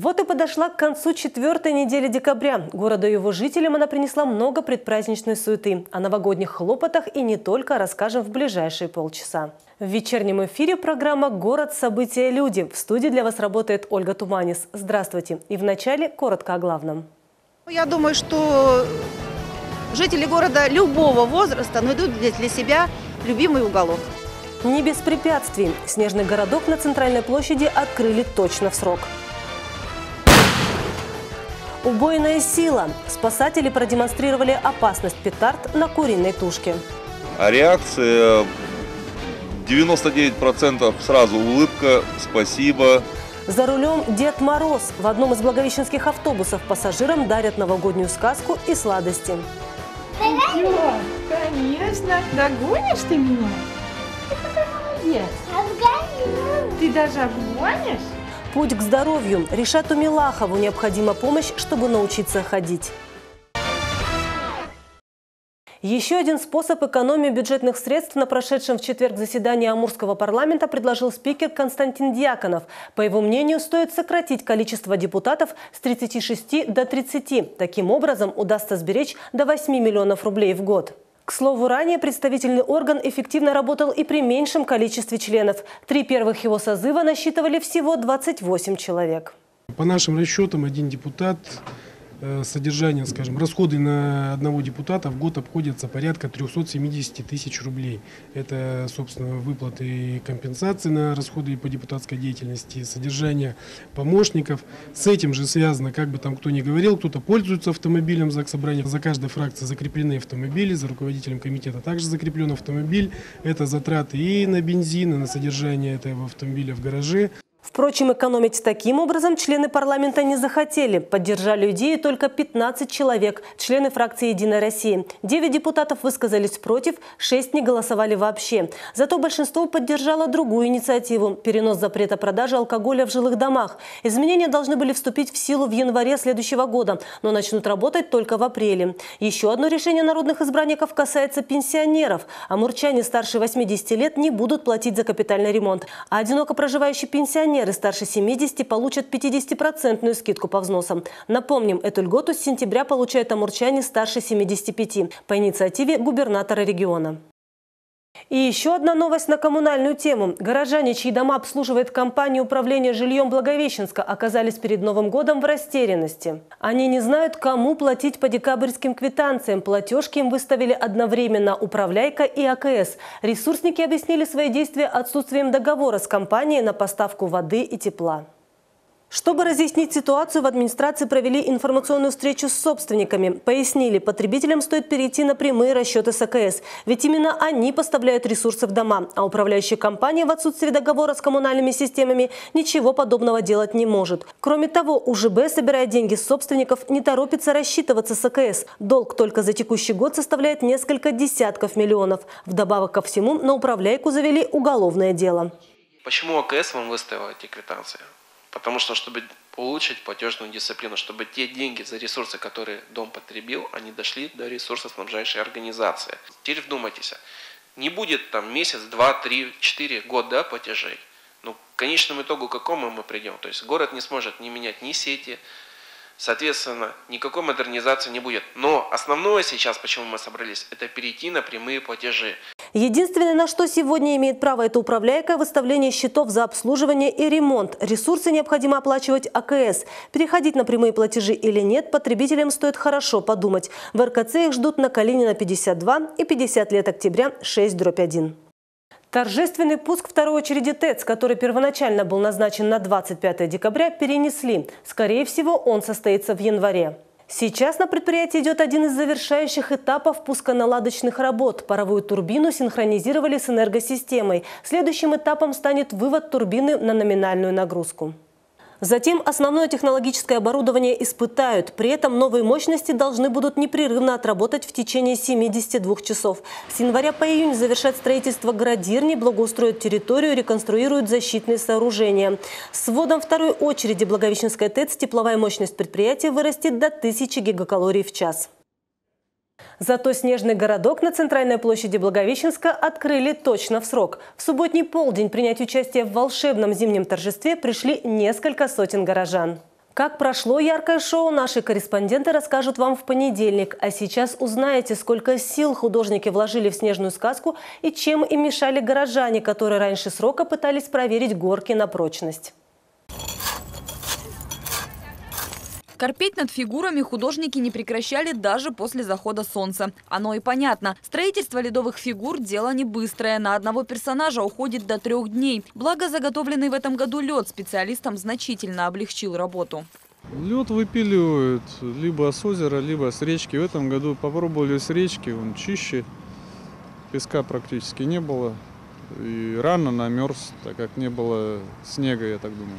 Вот и подошла к концу четвертой недели декабря. Городу и его жителям она принесла много предпраздничной суеты. О новогодних хлопотах и не только расскажем в ближайшие полчаса. В вечернем эфире программа «Город. События. Люди». В студии для вас работает Ольга Туманис. Здравствуйте. И вначале коротко о главном. Я думаю, что жители города любого возраста найдут для себя любимый уголок. Не без препятствий. Снежный городок на центральной площади открыли точно в срок. Убойная сила. Спасатели продемонстрировали опасность петард на куриной тушке. А реакция 99% сразу улыбка, спасибо. За рулем Дед Мороз. В одном из благовещенских автобусов пассажирам дарят новогоднюю сказку и сладости. Идем, конечно. Догонишь ты меня? Ты молодец. Обгоню. Ты даже обгонишь? Путь к здоровью. Решату Милахову необходима помощь, чтобы научиться ходить. Еще один способ экономии бюджетных средств на прошедшем в четверг заседании Амурского парламента предложил спикер Константин Дьяконов. По его мнению, стоит сократить количество депутатов с 36 до 30. Таким образом, удастся сберечь до 8 миллионов рублей в год. К слову, ранее представительный орган эффективно работал и при меньшем количестве членов. Три первых его созыва насчитывали всего 28 человек. По нашим расчетам, один депутат содержание, скажем, расходы на одного депутата в год обходятся порядка 370 тысяч рублей. Это, собственно, выплаты и компенсации на расходы по депутатской деятельности, содержание помощников. С этим же связано, как бы там кто ни говорил, кто-то пользуется автомобилем ЗАГС Собрания. За каждой фракцией закреплены автомобили, за руководителем комитета также закреплен автомобиль. Это затраты и на бензин, и на содержание этого автомобиля в гараже. Впрочем, экономить таким образом члены парламента не захотели. Поддержали идею только 15 человек, члены фракции «Единая Россия». 9 депутатов высказались против, 6 не голосовали вообще. Зато большинство поддержало другую инициативу – перенос запрета продажи алкоголя в жилых домах. Изменения должны были вступить в силу в январе следующего года, но начнут работать только в апреле. Еще одно решение народных избранников касается пенсионеров. Амурчане старше 80 лет не будут платить за капитальный ремонт. А одиноко проживающий пенсионер пенсионеры старше 70 получат 50% скидку по взносам. Напомним, эту льготу с сентября получают амурчане старше 75 по инициативе губернатора региона. И еще одна новость на коммунальную тему. Горожане, чьи дома обслуживает компания управления жильем Благовещенска, оказались перед Новым годом в растерянности. Они не знают, кому платить по декабрьским квитанциям. Платежки им выставили одновременно управляйка и АКС. Ресурсники объяснили свои действия отсутствием договора с компанией на поставку воды и тепла. Чтобы разъяснить ситуацию, в администрации провели информационную встречу с собственниками. Пояснили, потребителям стоит перейти на прямые расчеты с АКС, ведь именно они поставляют ресурсы в дома, а управляющая компания в отсутствии договора с коммунальными системами ничего подобного делать не может. Кроме того, УЖБ, собирая деньги с собственников, не торопится рассчитываться с АКС. Долг только за текущий год составляет несколько десятков миллионов. Вдобавок ко всему, на управляйку завели уголовное дело. Почему АКС вам выставила эти квитанции? Потому что, чтобы улучшить платежную дисциплину, чтобы те деньги за ресурсы, которые дом потребил, они дошли до ресурсоснабжающей организации. Теперь вдумайтесь, не будет там месяц, два, три, четыре, год да, платежей. Ну, к конечному итогу к какому мы придем? То есть город не сможет не менять ни сети, Соответственно, никакой модернизации не будет. Но основное сейчас, почему мы собрались, это перейти на прямые платежи. Единственное, на что сегодня имеет право это управляйка – выставление счетов за обслуживание и ремонт. Ресурсы необходимо оплачивать АКС. Переходить на прямые платежи или нет, потребителям стоит хорошо подумать. В РКЦ их ждут на Калинина 52 и 50 лет октября 6 дробь 1. Торжественный пуск второй очереди ТЭЦ, который первоначально был назначен на 25 декабря, перенесли. Скорее всего, он состоится в январе. Сейчас на предприятии идет один из завершающих этапов пусконаладочных работ. Паровую турбину синхронизировали с энергосистемой. Следующим этапом станет вывод турбины на номинальную нагрузку. Затем основное технологическое оборудование испытают. При этом новые мощности должны будут непрерывно отработать в течение 72 часов. С января по июнь завершат строительство градирни, благоустроят территорию, реконструируют защитные сооружения. С вводом второй очереди Благовещенская ТЭЦ тепловая мощность предприятия вырастет до 1000 гигакалорий в час. Зато снежный городок на центральной площади Благовещенска открыли точно в срок. В субботний полдень принять участие в волшебном зимнем торжестве пришли несколько сотен горожан. Как прошло яркое шоу, наши корреспонденты расскажут вам в понедельник. А сейчас узнаете, сколько сил художники вложили в снежную сказку и чем им мешали горожане, которые раньше срока пытались проверить горки на прочность. Корпеть над фигурами художники не прекращали даже после захода солнца. Оно и понятно. Строительство ледовых фигур – дело не быстрое. На одного персонажа уходит до трех дней. Благо, заготовленный в этом году лед специалистам значительно облегчил работу. Лед выпиливают либо с озера, либо с речки. В этом году попробовали с речки, он чище. Песка практически не было. И рано намерз, так как не было снега, я так думаю.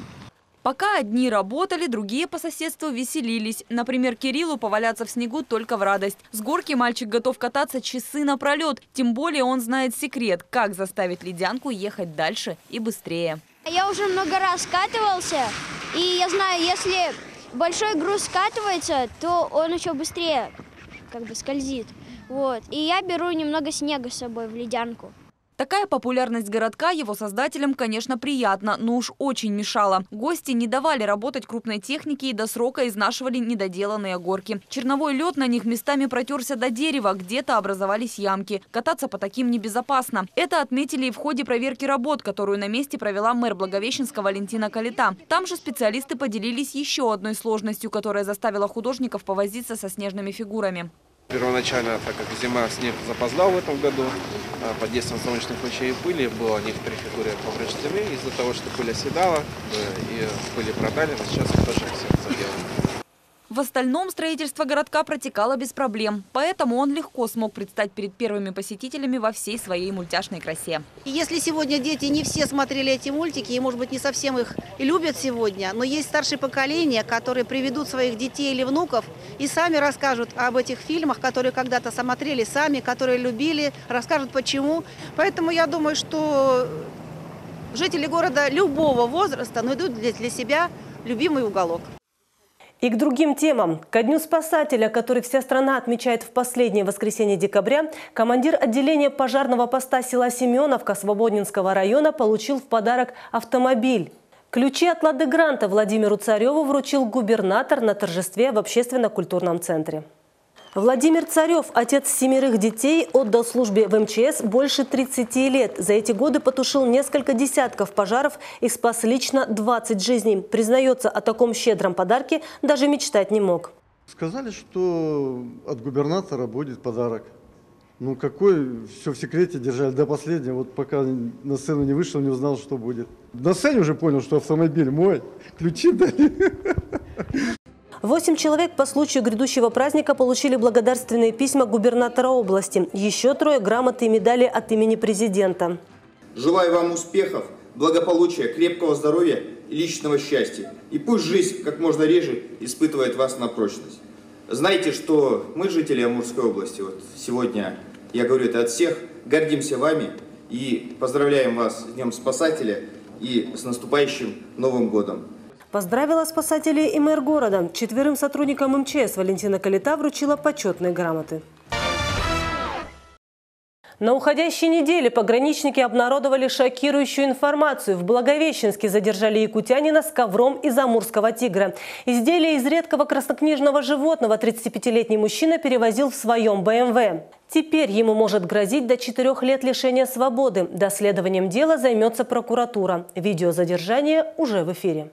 Пока одни работали, другие по соседству веселились. Например, Кириллу поваляться в снегу только в радость. С горки мальчик готов кататься часы напролет. Тем более он знает секрет, как заставить ледянку ехать дальше и быстрее. Я уже много раз скатывался, и я знаю, если большой груз скатывается, то он еще быстрее как бы скользит. Вот. И я беру немного снега с собой в ледянку. Такая популярность городка его создателям, конечно, приятна, но уж очень мешала. Гости не давали работать крупной технике и до срока изнашивали недоделанные горки. Черновой лед на них местами протерся до дерева, где-то образовались ямки. Кататься по таким небезопасно. Это отметили и в ходе проверки работ, которую на месте провела мэр Благовещенска Валентина Калита. Там же специалисты поделились еще одной сложностью, которая заставила художников повозиться со снежными фигурами. Первоначально, так как зима, снег запоздал в этом году, а, под действием солнечных лучей и пыли было некоторые фигуры повреждены из-за того, что пыль оседала и пыли продали, но сейчас тоже все заделано. В остальном строительство городка протекало без проблем. Поэтому он легко смог предстать перед первыми посетителями во всей своей мультяшной красе. Если сегодня дети не все смотрели эти мультики, и, может быть, не совсем их и любят сегодня, но есть старшее поколение, которые приведут своих детей или внуков и сами расскажут об этих фильмах, которые когда-то смотрели сами, которые любили, расскажут почему. Поэтому я думаю, что жители города любого возраста найдут для себя любимый уголок. И к другим темам. Ко Дню спасателя, который вся страна отмечает в последнее воскресенье декабря, командир отделения пожарного поста села Семеновка Свободнинского района получил в подарок автомобиль. Ключи от Лады Гранта Владимиру Цареву вручил губернатор на торжестве в общественно-культурном центре. Владимир Царев, отец семерых детей, отдал службе в МЧС больше 30 лет. За эти годы потушил несколько десятков пожаров и спас лично 20 жизней. Признается, о таком щедром подарке даже мечтать не мог. Сказали, что от губернатора будет подарок. Ну какой, все в секрете держали до последнего, вот пока на сцену не вышел, не узнал, что будет. На сцене уже понял, что автомобиль мой, ключи дали. Восемь человек по случаю грядущего праздника получили благодарственные письма губернатора области. Еще трое – грамоты и медали от имени президента. Желаю вам успехов, благополучия, крепкого здоровья и личного счастья. И пусть жизнь как можно реже испытывает вас на прочность. Знайте, что мы, жители Амурской области, вот сегодня, я говорю это от всех, гордимся вами и поздравляем вас с Днем Спасателя и с наступающим Новым Годом. Поздравила спасателей и мэр города. Четверым сотрудникам МЧС Валентина Калита вручила почетные грамоты. На уходящей неделе пограничники обнародовали шокирующую информацию. В Благовещенске задержали якутянина с ковром из амурского тигра. Изделие из редкого краснокнижного животного 35-летний мужчина перевозил в своем БМВ. Теперь ему может грозить до четырех лет лишения свободы. Доследованием дела займется прокуратура. Видео задержания уже в эфире.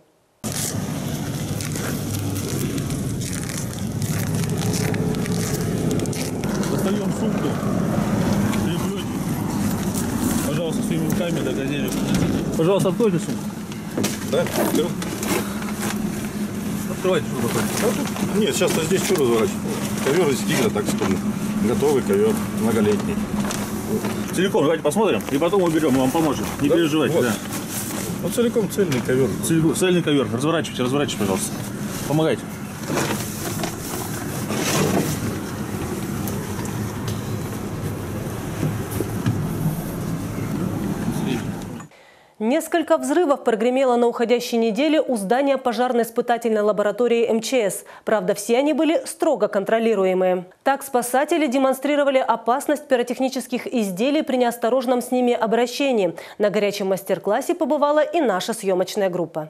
Сумку, переплете. Пожалуйста, своими руками догонили. Пожалуйста, откройте сумку. Да, открыл. Открывайте, что такое. Нет, сейчас здесь что разворачивать? Ковер из тигра, так скажем. Готовый ковер, многолетний. Целиком давайте посмотрим и потом уберем, мы вам поможем. Не Да? переживайте, Вот. да. Ну, целиком цельный ковер. Целиком, цельный ковер. Разворачивайте, разворачивайте, пожалуйста. Помогайте. Несколько взрывов прогремело на уходящей неделе у здания пожарно-испытательной лаборатории МЧС. Правда, все они были строго контролируемые. Так спасатели демонстрировали опасность пиротехнических изделий при неосторожном с ними обращении. На горячем мастер-классе побывала и наша съемочная группа.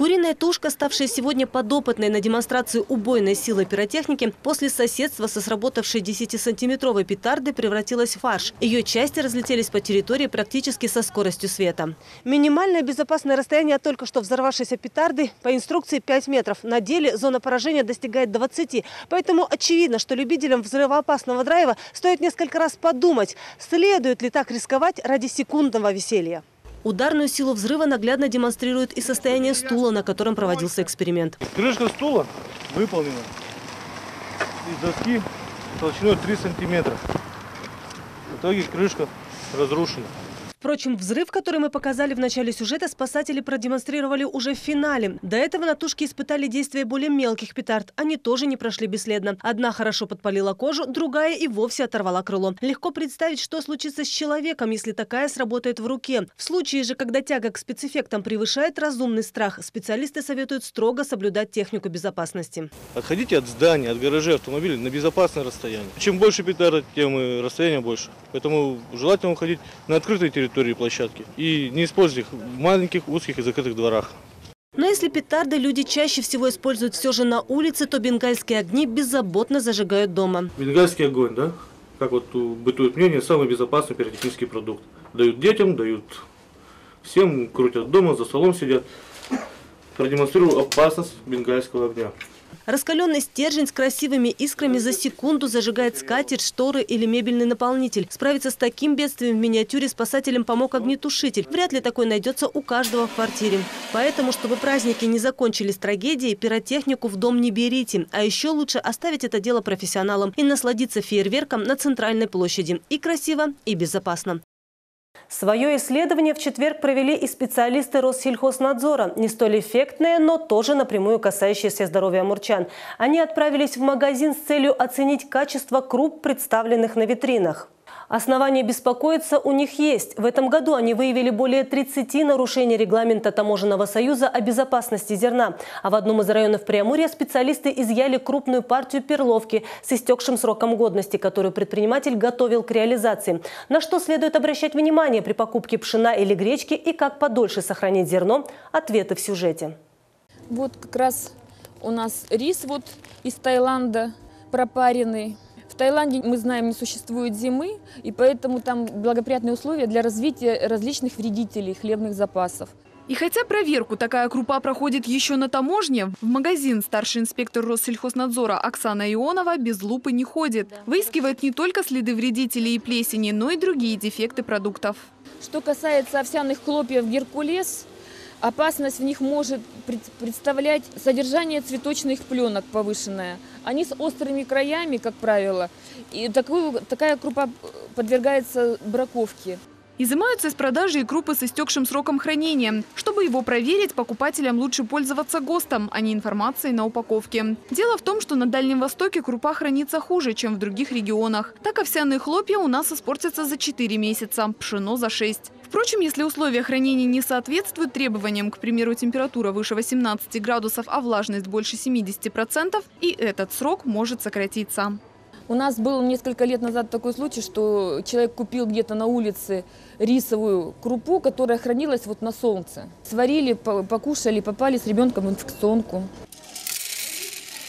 Куриная тушка, ставшая сегодня подопытной на демонстрацию убойной силы пиротехники, после соседства со сработавшей 10-сантиметровой петардой превратилась в фарш. Ее части разлетелись по территории практически со скоростью света. Минимальное безопасное расстояние от только что взорвавшейся петарды по инструкции 5 метров. На деле зона поражения достигает 20. Поэтому очевидно, что любителям взрывоопасного драйва стоит несколько раз подумать, следует ли так рисковать ради секундного веселья. Ударную силу взрыва наглядно демонстрирует и состояние стула, на котором проводился эксперимент. Крышка стула выполнена из доски толщиной 3 сантиметра. В итоге крышка разрушена. Впрочем, взрыв, который мы показали в начале сюжета, спасатели продемонстрировали уже в финале. До этого на тушке испытали действие более мелких петард. Они тоже не прошли бесследно. Одна хорошо подпалила кожу, другая и вовсе оторвала крыло. Легко представить, что случится с человеком, если такая сработает в руке. В случае же, когда тяга к спецэффектам превышает разумный страх, специалисты советуют строго соблюдать технику безопасности. Отходите от зданий, от гаражей автомобилей на безопасное расстояние. Чем больше петард, тем и расстояние больше. Поэтому желательно уходить на открытые территории территории площадки и не использовать их в маленьких, узких и закрытых дворах. Но если петарды люди чаще всего используют все же на улице, то бенгальские огни беззаботно зажигают дома. Бенгальский огонь, да? Как вот бытует мнение, самый безопасный пиротехнический продукт. Дают детям, дают всем, крутят дома, за столом сидят. Продемонстрирую опасность бенгальского огня. Раскаленный стержень с красивыми искрами за секунду зажигает скатерть, шторы или мебельный наполнитель. Справиться с таким бедствием в миниатюре спасателям помог огнетушитель. Вряд ли такой найдется у каждого в квартире. Поэтому, чтобы праздники не закончились трагедией, пиротехнику в дом не берите. А еще лучше оставить это дело профессионалам и насладиться фейерверком на центральной площади. И красиво, и безопасно. Свое исследование в четверг провели и специалисты Россельхознадзора. Не столь эффектное, но тоже напрямую касающееся здоровья амурчан. Они отправились в магазин с целью оценить качество круп, представленных на витринах. Основания беспокоиться у них есть. В этом году они выявили более 30 нарушений регламента Таможенного союза о безопасности зерна. А в одном из районов Приамурья специалисты изъяли крупную партию перловки с истекшим сроком годности, которую предприниматель готовил к реализации. На что следует обращать внимание при покупке пшена или гречки и как подольше сохранить зерно? Ответы в сюжете. Вот как раз у нас рис вот из Таиланда пропаренный. Таиланде, мы знаем, не существует зимы, и поэтому там благоприятные условия для развития различных вредителей хлебных запасов. И хотя проверку такая крупа проходит еще на таможне, в магазин старший инспектор Россельхознадзора Оксана Ионова без лупы не ходит. Выискивает не только следы вредителей и плесени, но и другие дефекты продуктов. Что касается овсяных хлопьев «Геркулес», Опасность в них может представлять содержание цветочных пленок повышенное. Они с острыми краями, как правило, и такую, такая крупа подвергается браковке. Изымаются из продажи и крупы с истекшим сроком хранения. Чтобы его проверить, покупателям лучше пользоваться ГОСТом, а не информацией на упаковке. Дело в том, что на Дальнем Востоке крупа хранится хуже, чем в других регионах. Так овсяные хлопья у нас испортятся за 4 месяца, пшено за 6. Впрочем, если условия хранения не соответствуют требованиям, к примеру, температура выше 18 градусов, а влажность больше 70%, и этот срок может сократиться. У нас был несколько лет назад такой случай, что человек купил где-то на улице рисовую крупу, которая хранилась вот на солнце. Сварили, покушали, попали с ребенком в инфекционку.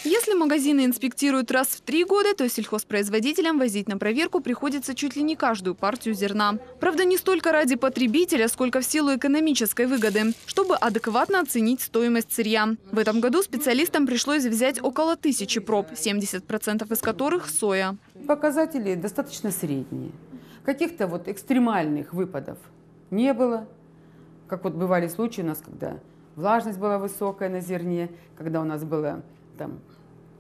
Если магазины инспектируют раз в три года, то сельхозпроизводителям возить на проверку приходится чуть ли не каждую партию зерна. Правда, не столько ради потребителя, сколько в силу экономической выгоды, чтобы адекватно оценить стоимость сырья. В этом году специалистам пришлось взять около тысячи проб, 70% из которых – соя. Показатели достаточно средние. Каких-то вот экстремальных выпадов не было. Как вот бывали случаи у нас, когда влажность была высокая на зерне, когда у нас было там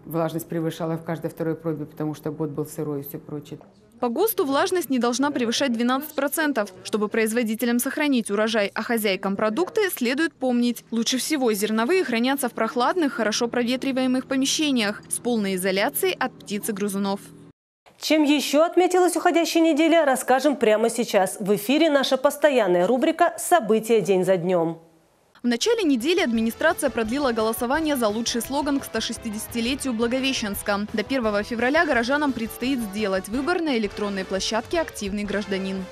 влажность превышала в каждой второй пробе, потому что год был сырой и все прочее. По ГОСТу влажность не должна превышать 12%. Чтобы производителям сохранить урожай, а хозяйкам продукты, следует помнить. Лучше всего зерновые хранятся в прохладных, хорошо проветриваемых помещениях с полной изоляцией от птиц и грызунов. Чем еще отметилась уходящая неделя, расскажем прямо сейчас. В эфире наша постоянная рубрика «События день за днем». В начале недели администрация продлила голосование за лучший слоган к 160-летию Благовещенска. До 1 февраля горожанам предстоит сделать выбор на электронной площадке «Активный гражданин».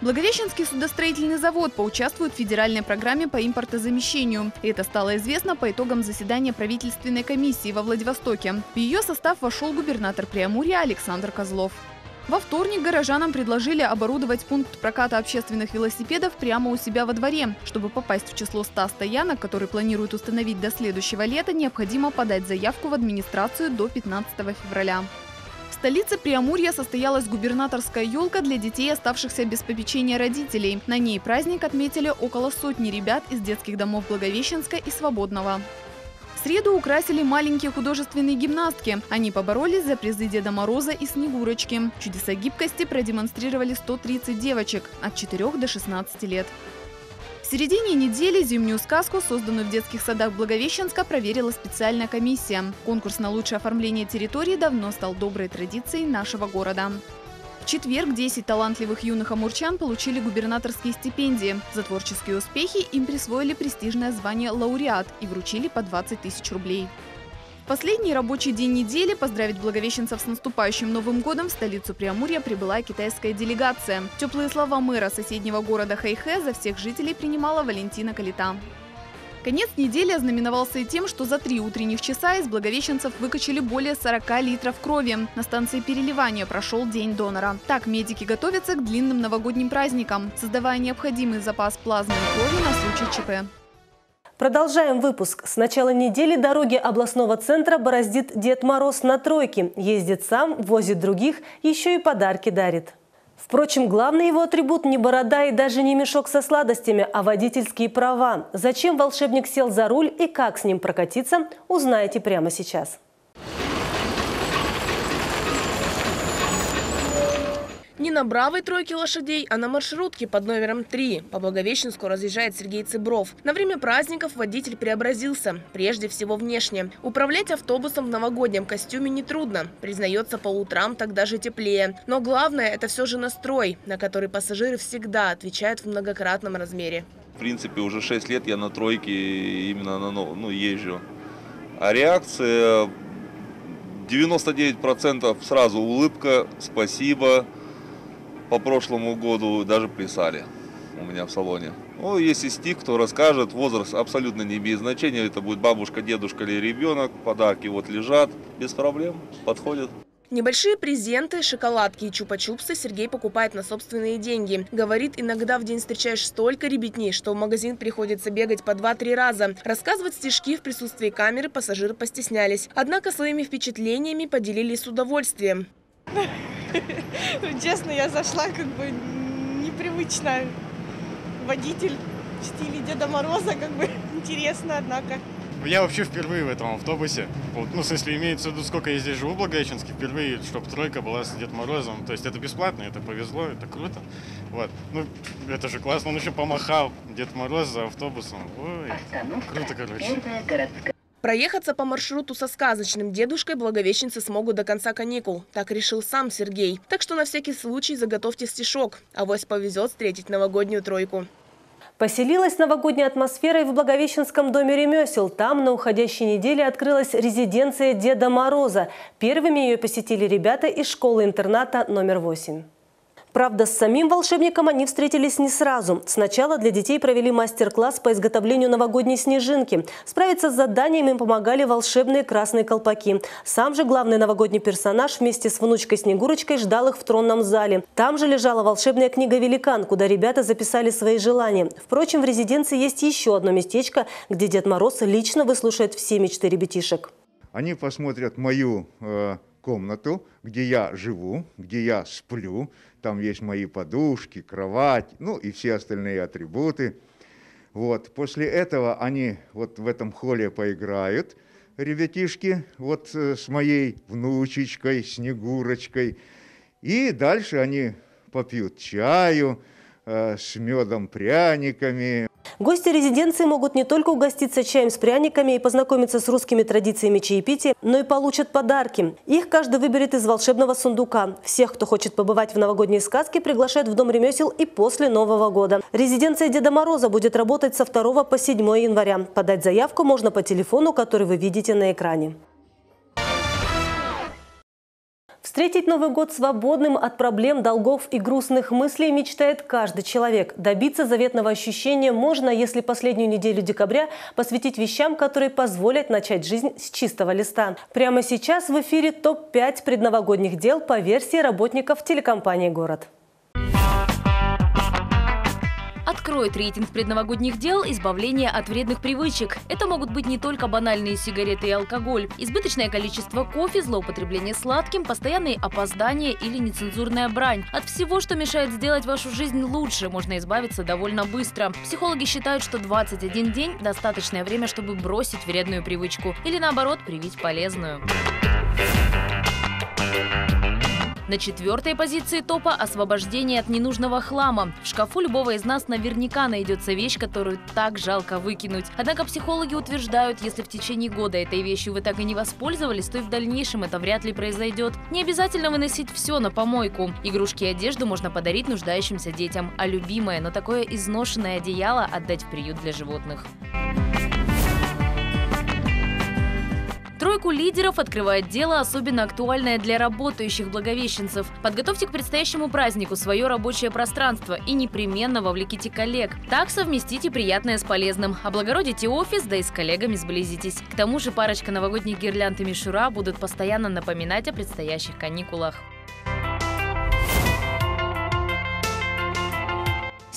Благовещенский судостроительный завод поучаствует в федеральной программе по импортозамещению. Это стало известно по итогам заседания правительственной комиссии во Владивостоке. В ее состав вошел губернатор Преамурья Александр Козлов. Во вторник горожанам предложили оборудовать пункт проката общественных велосипедов прямо у себя во дворе. Чтобы попасть в число 100 стоянок, которые планируют установить до следующего лета, необходимо подать заявку в администрацию до 15 февраля. В столице Приамурья состоялась губернаторская елка для детей, оставшихся без попечения родителей. На ней праздник отметили около сотни ребят из детских домов Благовещенска и Свободного. Среду украсили маленькие художественные гимнастки. Они поборолись за призы Деда Мороза и Снегурочки. Чудеса гибкости продемонстрировали 130 девочек от 4 до 16 лет. В середине недели зимнюю сказку, созданную в детских садах Благовещенска, проверила специальная комиссия. Конкурс на лучшее оформление территории давно стал доброй традицией нашего города. В четверг 10 талантливых юных амурчан получили губернаторские стипендии. За творческие успехи им присвоили престижное звание «Лауреат» и вручили по 20 тысяч рублей. Последний рабочий день недели поздравить благовещенцев с наступающим Новым годом в столицу Приамурья прибыла китайская делегация. Теплые слова мэра соседнего города Хэйхэ за всех жителей принимала Валентина Калита. Конец недели ознаменовался и тем, что за три утренних часа из благовещенцев выкачали более 40 литров крови. На станции переливания прошел День донора. Так медики готовятся к длинным новогодним праздникам, создавая необходимый запас плазмы крови на случай ЧП. Продолжаем выпуск. С начала недели дороги областного центра бороздит Дед Мороз на тройке. Ездит сам, возит других, еще и подарки дарит. Впрочем, главный его атрибут не борода и даже не мешок со сладостями, а водительские права. Зачем волшебник сел за руль и как с ним прокатиться, узнаете прямо сейчас. Не на бравой тройке лошадей, а на маршрутке под номером 3. По Благовещенску разъезжает Сергей Цыбров. На время праздников водитель преобразился, прежде всего внешне. Управлять автобусом в новогоднем костюме нетрудно. Признается, по утрам так даже теплее. Но главное – это все же настрой, на который пассажиры всегда отвечают в многократном размере. В принципе, уже 6 лет я на тройке именно на, ну, езжу. А реакция 99% сразу улыбка, спасибо – по прошлому году даже плясали у меня в салоне. Ну, если стих, кто расскажет, возраст абсолютно не имеет значения, это будет бабушка, дедушка или ребенок, подарки вот лежат, без проблем, подходят. Небольшие презенты, шоколадки и чупа-чупсы Сергей покупает на собственные деньги. Говорит, иногда в день встречаешь столько ребятней, что в магазин приходится бегать по 2-3 раза. Рассказывать стишки в присутствии камеры пассажиры постеснялись. Однако своими впечатлениями поделились с удовольствием. Ну, честно, я зашла как бы непривычно. Водитель в стиле Деда Мороза, как бы интересно, однако. Я вообще впервые в этом автобусе. Вот, ну, в смысле, имеется в виду, сколько я здесь живу в Благовещенске, впервые, чтобы тройка была с Дед Морозом. То есть это бесплатно, это повезло, это круто. Вот. Ну, это же классно, он еще помахал Дед Мороз за автобусом. Ой, круто, короче. Проехаться по маршруту со сказочным дедушкой благовещенцы смогут до конца каникул. Так решил сам Сергей. Так что на всякий случай заготовьте стишок. Авось повезет встретить новогоднюю тройку. Поселилась новогодняя атмосфера и в Благовещенском доме ремесел. Там на уходящей неделе открылась резиденция Деда Мороза. Первыми ее посетили ребята из школы-интерната номер 8. Правда, с самим волшебником они встретились не сразу. Сначала для детей провели мастер-класс по изготовлению новогодней снежинки. Справиться с заданием им помогали волшебные красные колпаки. Сам же главный новогодний персонаж вместе с внучкой Снегурочкой ждал их в тронном зале. Там же лежала волшебная книга «Великан», куда ребята записали свои желания. Впрочем, в резиденции есть еще одно местечко, где Дед Мороз лично выслушает все мечты ребятишек. Они посмотрят мою э, комнату, где я живу, где я сплю, там есть мои подушки, кровать, ну и все остальные атрибуты. Вот. После этого они вот в этом холле поиграют, ребятишки, вот э, с моей внучечкой, Снегурочкой. И дальше они попьют чаю э, с медом, пряниками, Гости резиденции могут не только угоститься чаем с пряниками и познакомиться с русскими традициями чаепития, но и получат подарки. Их каждый выберет из волшебного сундука. Всех, кто хочет побывать в новогодней сказке, приглашают в Дом ремесел и после Нового года. Резиденция Деда Мороза будет работать со 2 по 7 января. Подать заявку можно по телефону, который вы видите на экране. Встретить Новый год свободным от проблем, долгов и грустных мыслей мечтает каждый человек. Добиться заветного ощущения можно, если последнюю неделю декабря посвятить вещам, которые позволят начать жизнь с чистого листа. Прямо сейчас в эфире топ-5 предновогодних дел по версии работников телекомпании «Город». Откроет рейтинг предновогодних дел избавление от вредных привычек. Это могут быть не только банальные сигареты и алкоголь. Избыточное количество кофе, злоупотребление сладким, постоянные опоздания или нецензурная брань. От всего, что мешает сделать вашу жизнь лучше, можно избавиться довольно быстро. Психологи считают, что 21 день – достаточное время, чтобы бросить вредную привычку или, наоборот, привить полезную. На четвертой позиции топа – освобождение от ненужного хлама. В шкафу любого из нас наверняка найдется вещь, которую так жалко выкинуть. Однако психологи утверждают, если в течение года этой вещью вы так и не воспользовались, то и в дальнейшем это вряд ли произойдет. Не обязательно выносить все на помойку. Игрушки и одежду можно подарить нуждающимся детям, а любимое, но такое изношенное одеяло отдать в приют для животных. Тройку лидеров открывает дело, особенно актуальное для работающих благовещенцев. Подготовьте к предстоящему празднику свое рабочее пространство и непременно вовлеките коллег. Так совместите приятное с полезным. Облагородите офис, да и с коллегами сблизитесь. К тому же парочка новогодних гирлянд и мишура будут постоянно напоминать о предстоящих каникулах.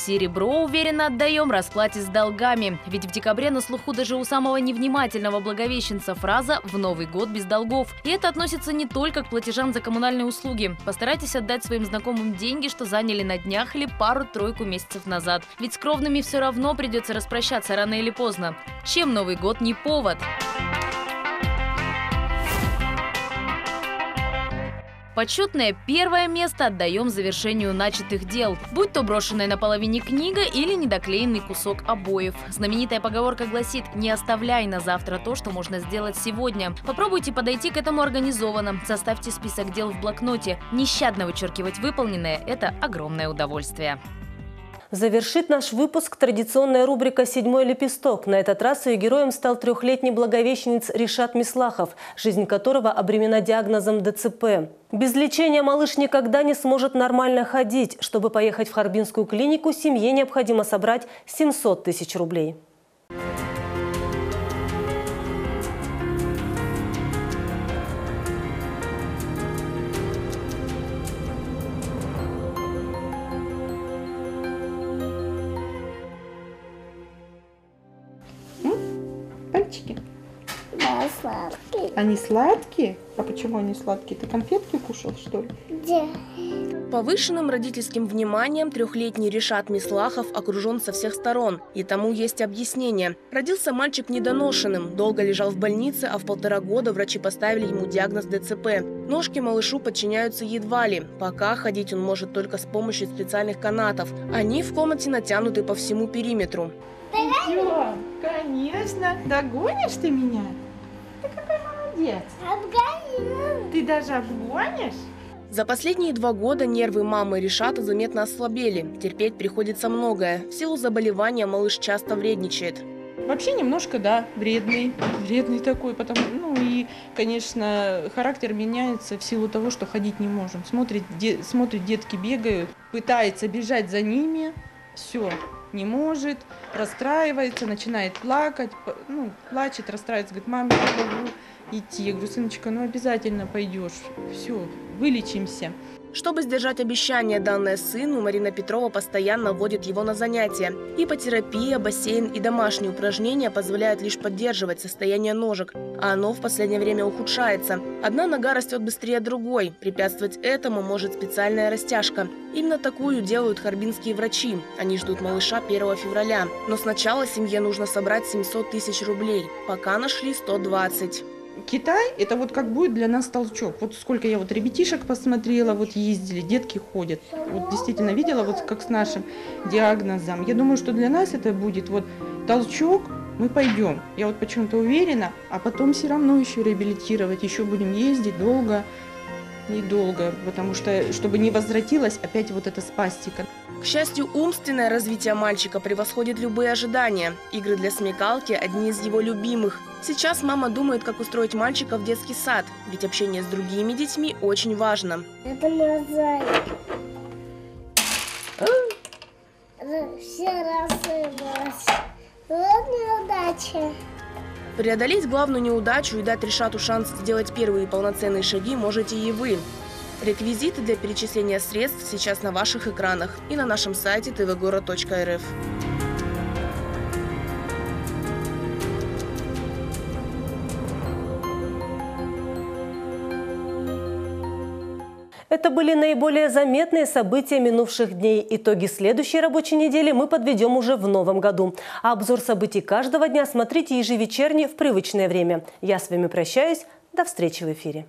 Серебро уверенно отдаем расплате с долгами. Ведь в декабре на слуху даже у самого невнимательного благовещенца фраза «в Новый год без долгов». И это относится не только к платежам за коммунальные услуги. Постарайтесь отдать своим знакомым деньги, что заняли на днях или пару-тройку месяцев назад. Ведь с кровными все равно придется распрощаться рано или поздно. Чем Новый год не повод? Почетное первое место отдаем завершению начатых дел. Будь то брошенная на половине книга или недоклеенный кусок обоев. Знаменитая поговорка гласит «Не оставляй на завтра то, что можно сделать сегодня». Попробуйте подойти к этому организованно. Составьте список дел в блокноте. Нещадно вычеркивать выполненное – это огромное удовольствие. Завершит наш выпуск традиционная рубрика «Седьмой лепесток». На этот раз ее героем стал трехлетний благовещенец Ришат Мислахов, жизнь которого обремена диагнозом ДЦП. Без лечения малыш никогда не сможет нормально ходить. Чтобы поехать в Харбинскую клинику, семье необходимо собрать 700 тысяч рублей. Пальчики? Они сладкие? А почему они сладкие? Ты конфетки кушал, что ли? Да. Повышенным родительским вниманием трехлетний Решат Мислахов окружен со всех сторон. И тому есть объяснение. Родился мальчик недоношенным, долго лежал в больнице, а в полтора года врачи поставили ему диагноз ДЦП. Ножки малышу подчиняются едва ли. Пока ходить он может только с помощью специальных канатов. Они в комнате натянуты по всему периметру. Идем, конечно. Догонишь ты меня? Молодец. Обгоню. Ты даже обгонишь? За последние два года нервы мамы Решата заметно ослабели. Терпеть приходится многое. В силу заболевания малыш часто вредничает. Вообще немножко, да, вредный. Вредный такой, потому, ну и, конечно, характер меняется в силу того, что ходить не можем. Смотрит, де, смотрит детки бегают, пытается бежать за ними, все, не может, расстраивается, начинает плакать, ну, плачет, расстраивается, говорит, мама, я могу идти. Я говорю, сыночка, ну обязательно пойдешь, все, вылечимся. Чтобы сдержать обещание, данное сыну, Марина Петрова постоянно водит его на занятия. Ипотерапия, бассейн и домашние упражнения позволяют лишь поддерживать состояние ножек, а оно в последнее время ухудшается. Одна нога растет быстрее другой. Препятствовать этому может специальная растяжка. Именно такую делают харбинские врачи. Они ждут малыша 1 февраля. Но сначала семье нужно собрать 700 тысяч рублей. Пока нашли 120. Китай это вот как будет для нас толчок. Вот сколько я вот ребятишек посмотрела, вот ездили, детки ходят. Вот действительно видела, вот как с нашим диагнозом. Я думаю, что для нас это будет вот толчок, мы пойдем. Я вот почему-то уверена, а потом все равно еще реабилитировать, еще будем ездить долго, недолго, потому что, чтобы не возвратилась опять вот эта спастика. К счастью, умственное развитие мальчика превосходит любые ожидания. Игры для смекалки – одни из его любимых. Сейчас мама думает, как устроить мальчика в детский сад, ведь общение с другими детьми очень важно. Это мозаик. Все рассыпалось. Вот неудача. Преодолеть главную неудачу и дать Решату шанс сделать первые полноценные шаги можете и вы. Реквизиты для перечисления средств сейчас на ваших экранах и на нашем сайте tvgorod.rf. Это были наиболее заметные события минувших дней. Итоги следующей рабочей недели мы подведем уже в новом году. А обзор событий каждого дня смотрите ежевечерне в привычное время. Я с вами прощаюсь. До встречи в эфире.